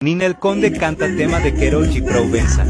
Ninel Conde canta tema de Carol G. Provenza.